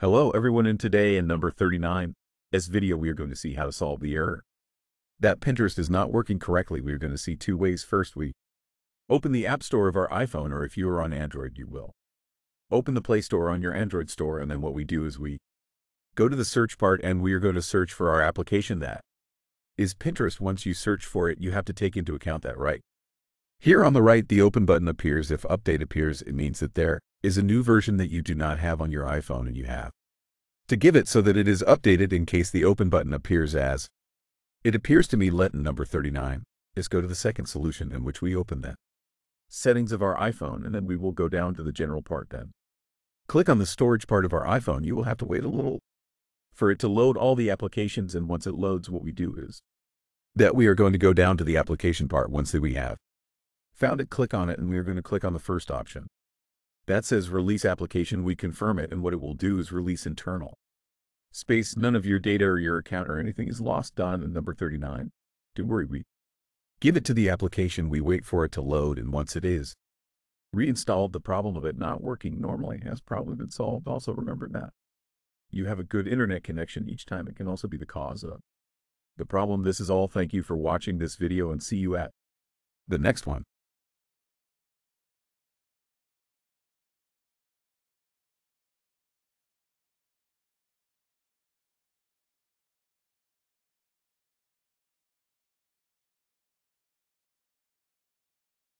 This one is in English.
Hello everyone and today in number 39, this video we are going to see how to solve the error. That Pinterest is not working correctly we are going to see two ways. First we open the App Store of our iPhone or if you are on Android you will. Open the Play Store on your Android store and then what we do is we go to the search part and we are going to search for our application that is Pinterest. Once you search for it you have to take into account that right. Here on the right the open button appears. If update appears it means that there is a new version that you do not have on your iPhone and you have to give it so that it is updated in case the open button appears as it appears to me let number 39. Let's go to the second solution in which we open the settings of our iPhone and then we will go down to the general part then. Click on the storage part of our iPhone. You will have to wait a little for it to load all the applications and once it loads what we do is that we are going to go down to the application part once that we have found it click on it and we are going to click on the first option. That says release application, we confirm it, and what it will do is release internal. Space, none of your data or your account or anything is lost done in number 39. Don't worry, we give it to the application, we wait for it to load, and once it is reinstalled, the problem of it not working normally has probably been solved. Also remember that you have a good internet connection each time. It can also be the cause of the problem. This is all. Thank you for watching this video and see you at the next one.